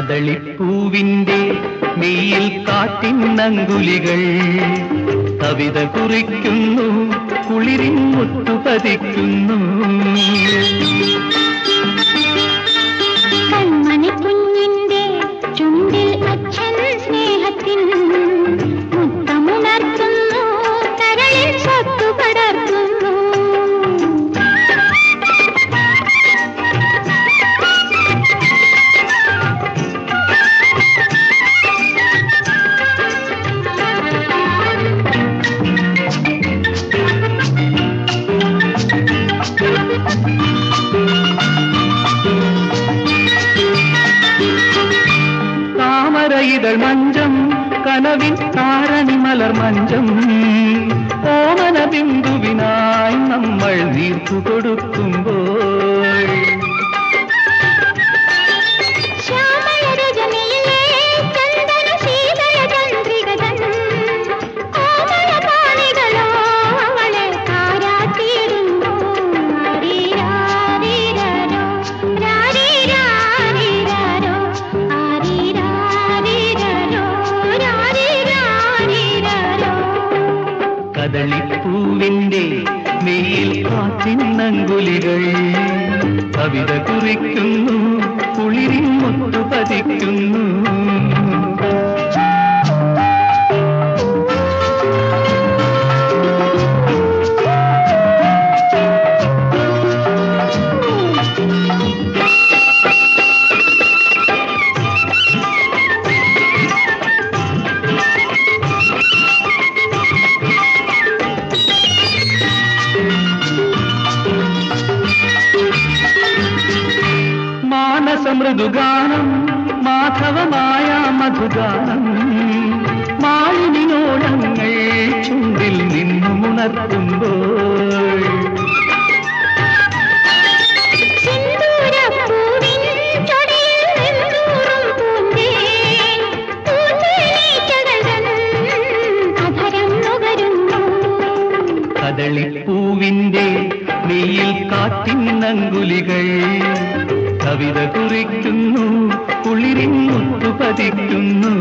കദളിപ്പൂവിന്റെ മെയ്യിൽ കാട്ടിന്നങ്കുലികൾ. കവിത കുറിക്കുന്നു കുളിരിൻ മുട്ടുപതിക്കുന്നു കൺമണി കുഞ്ഞിന്റെ ചുണ്ടിൽ അച്ഛൻ താമരയിതൾ മഞ്ചം கனவின் தாரணி மலர் மஞ்சம் ഓമന ബിന്ദുവിനായി നമ്മൾ നീർത്തു കൊടുക്കുമ്പോൾ കദളിപ്പൂവിന്റെ മെയിൽ കാറ്റിനങ്കുലികൾ. കവിത കുറിക്കുന്നു കുളിരിൻ മുത്തു പതിക്കുന്നു. മാനസമൃദുഗാനം മാധവമായ മധുഗാനം. മാലിനിയോടങ്ങൾ ചുണ്ടിൽ നിന്നുമുണർത്തുമ്പോൾ സിന്ദൂരപ്പൂവിൻ നെയ്യിൽ നിന്നൂറും പൂന്തേൻ, കവിത കുറിക്കുന്നു കുളിരിൻ മുത്തു പതിക്കുന്നു.